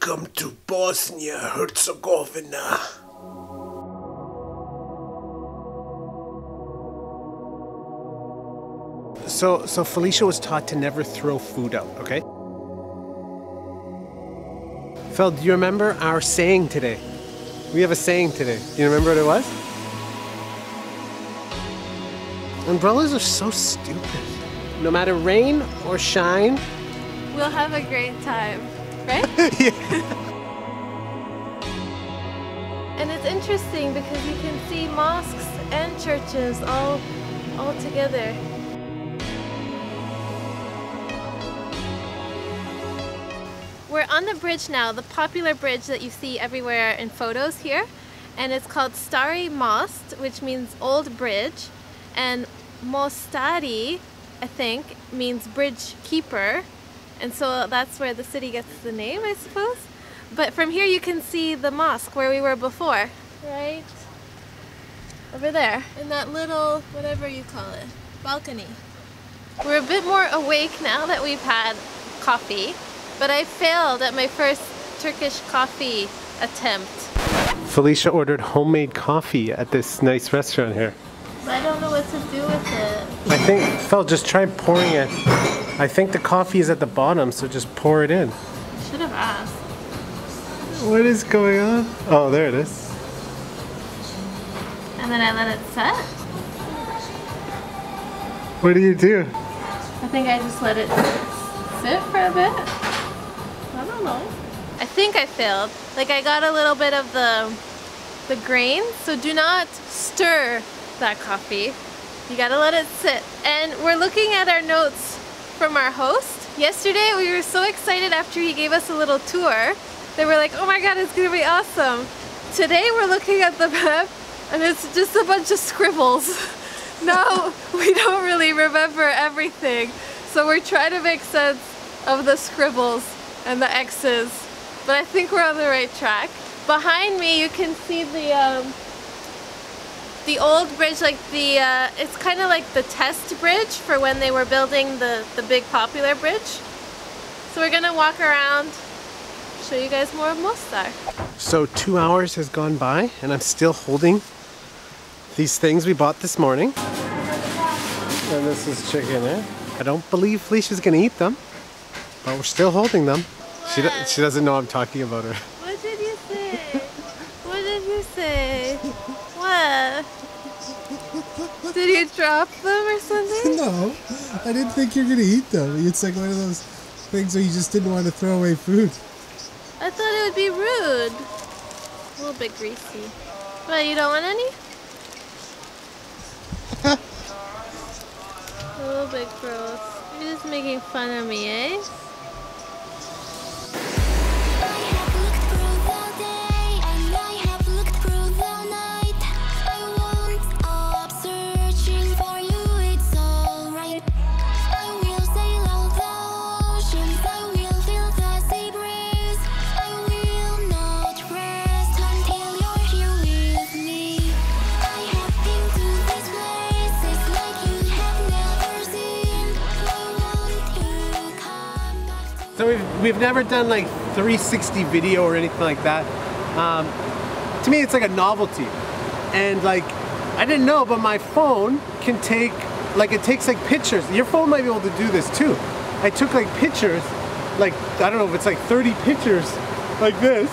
Welcome to Bosnia Herzegovina. So, so Felicia was taught to never throw food out, okay? Phil, do you remember our saying today? We have a saying today. Do you remember what it was? Umbrellas are so stupid. No matter rain or shine, We'll have a great time, right? And it's interesting because you can see mosques and churches all all together. We're on the bridge now, the popular bridge that you see everywhere in photos here. And it's called Stari Most, which means old bridge. And Mostari, I think, means bridge keeper. And so that's where the city gets the name, I suppose. But from here you can see the mosque where we were before, right? Over there, in that little, whatever you call it, balcony. We're a bit more awake now that we've had coffee, but I failed at my first Turkish coffee attempt. Felicia ordered homemade coffee at this nice restaurant here. I don't know what to do with it. I think, Phil, just try pouring it. I think the coffee is at the bottom, so just pour it in. Should have asked. What is going on? Oh, there it is. And then I let it set. What do you do? I think I just let it sit for a bit. I don't know. I think I failed. Like I got a little bit of the the grain, so do not stir that coffee. You gotta let it sit. And we're looking at our notes from our host. Yesterday we were so excited after he gave us a little tour. They were like, oh my god, it's gonna be awesome. Today we're looking at the map and it's just a bunch of scribbles. no, we don't really remember everything. So we're trying to make sense of the scribbles and the X's. But I think we're on the right track. Behind me you can see the um, the old bridge, like the, uh, it's kind of like the test bridge for when they were building the, the big popular bridge. So we're gonna walk around, show you guys more of Mostar. So two hours has gone by and I'm still holding these things we bought this morning. And this is chicken, eh? I don't believe Felicia's gonna eat them, but we're still holding them. She, do- she doesn't know I'm talking about her. What did you say? what did you say? What? Did you drop them or something? No, I didn't think you were gonna eat them. It's like one of those things where you just didn't want to throw away food. I thought it would be rude. A little bit greasy. But you don't want any? A little bit gross. You're just making fun of me, eh? We've, never done like 360 video or anything like that. Um, to me, it's like a novelty. And like, I didn't know, but my phone can take, like it takes like pictures. Your phone might be able to do this too. I took like pictures, like, I don't know if it's like 30 pictures like this.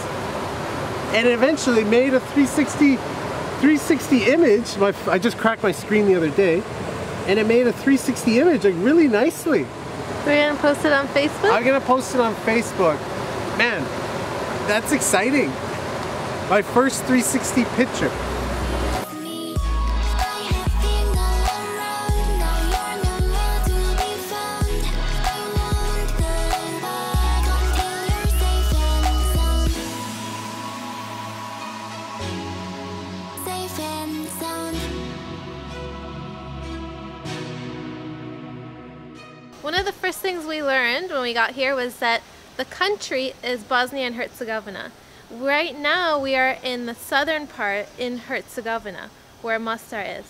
And eventually made a 360, 360 image. My, I just cracked my screen the other day. And it made a 360 image like really nicely. We're gonna post it on Facebook? I'm gonna post it on Facebook. Man, that's exciting. My first 360 picture. Things we learned when we got here was that the country is Bosnia and Herzegovina. Right now we are in the southern part in Herzegovina, where Mostar is.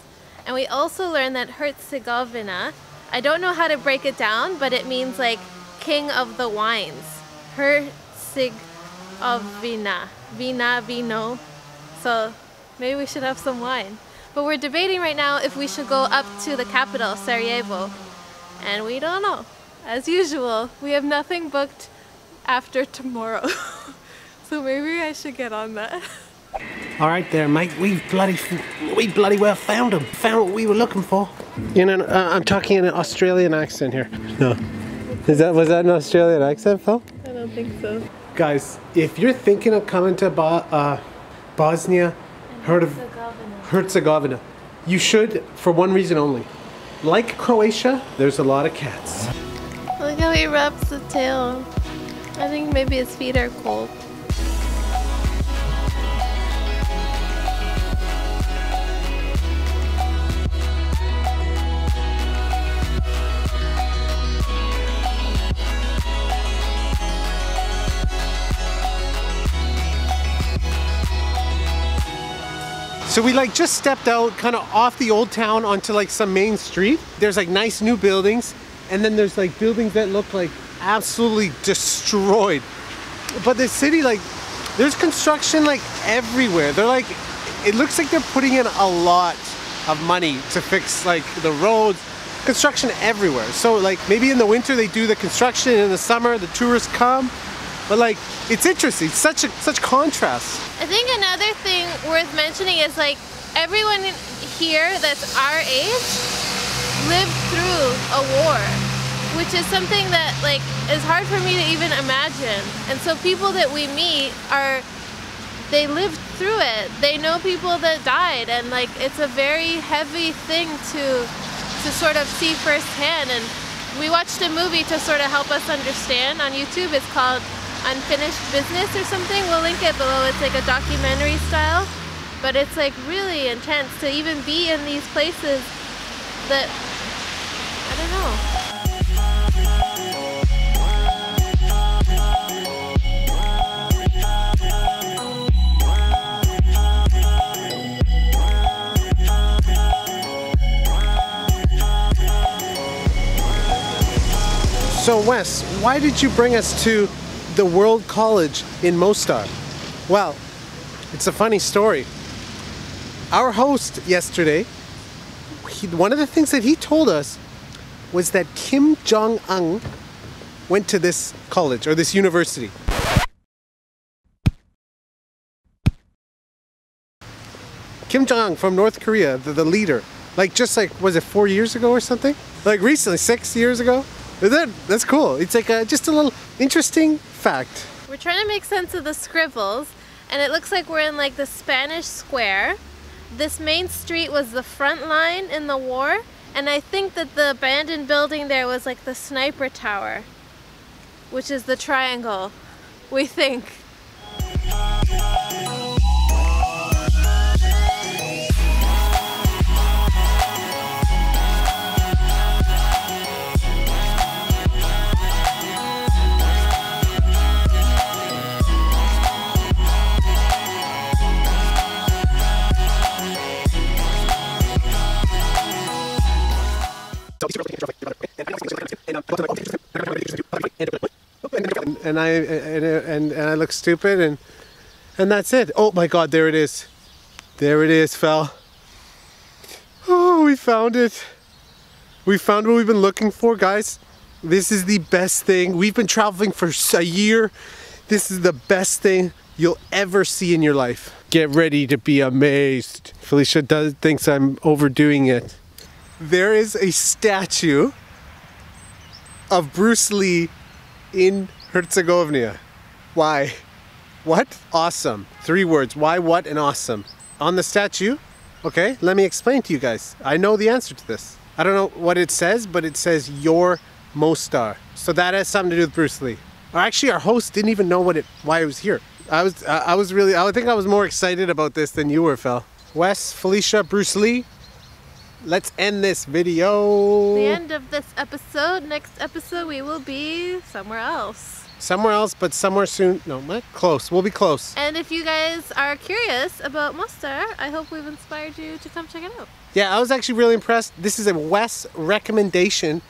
And we also learned that Herzegovina, I don't know how to break it down, but it means like king of the wines. Herzig of vina. Vina, vino. So maybe we should have some wine. But we're debating right now if we should go up to the capital, Sarajevo. And we don't know. As usual, we have nothing booked after tomorrow. so maybe I should get on that. All right, there, mate. We bloody, we bloody well found him. Found what we were looking for. You know, uh, I'm talking in an Australian accent here. No, is that was that an Australian accent, Phil? I don't think so. Guys, if you're thinking of coming to Bo- uh, Bosnia, heard of Herzegovina, you should for one reason only. Like Croatia, there's a lot of cats. Look how he rubs the tail. I think maybe his feet are cold. So we like just stepped out kind of off the old town onto like some main street. There's like nice new buildings and then there's like buildings that look like absolutely destroyed. But the city like there's construction like everywhere. They're like it looks like they're putting in a lot of money to fix like the roads, construction everywhere. So like maybe in the winter they do the construction in the summer the tourists come. But like it's interesting, such a such contrast. I think another thing worth mentioning is like everyone here that's our age lived through a war, which is something that like is hard for me to even imagine. And so people that we meet are they lived through it. They know people that died and like it's a very heavy thing to to sort of see firsthand and we watched a movie to sort of help us understand on YouTube. It's called Unfinished Business or something. We'll link it below. It's like a documentary style, but it's like really intense to even be in these places that I don't know. So Wes, why did you bring us to the World College in Mostar? Well, it's a funny story. Our host yesterday, he, one of the things that he told us was that Kim Jong Un went to this college or this university. Kim Jong Un from North Korea, the, the leader, like just like was it four years ago or something? Like recently, six years ago. That that's cool? It's like a, just a little interesting fact. We're trying to make sense of the scribbles, and it looks like we're in like the Spanish Square. This main street was the front line in the war, and I think that the abandoned building there was like the sniper tower, which is the triangle, we think. And, I and, and and I look stupid and and that's it. Oh my God, there it is. There it is, fell. Oh, we found it. We found what we've been looking for, guys. This is the best thing. We've been traveling for a year. This is the best thing you'll ever see in your life. Get ready to be amazed. Felicia does thinks I'm overdoing it. There is a statue of Bruce Lee in Herzegovina. Why? What? Awesome. Three words. Why, what, and awesome. On the statue, okay, let me explain to you guys. I know the answer to this. I don't know what it says, but it says your Mostar. So that has something to do with Bruce Lee. Or actually, our host didn't even know what it, why it was here. I was, I I was really, I think I was more excited about this than you were, Phil. Wes, Felicia, Bruce Lee. Let's end this video. The end of this episode. Next episode, we will be somewhere else. Somewhere else, but somewhere soon. No, not close. We'll be close. And if you guys are curious about Mostar, I hope we've inspired you to come check it out. Yeah, I was actually really impressed. This is a Wes recommendation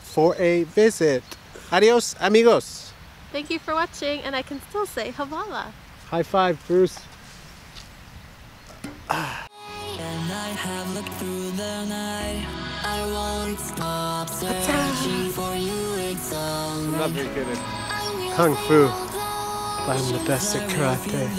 for a visit. Adios, amigos. Thank you for watching, and I can still say Havala. High five, Bruce. And I have looked through the night. I won't stop searching for you. It's I'm not very good at I will Kung Fu, but I'm the best at karate.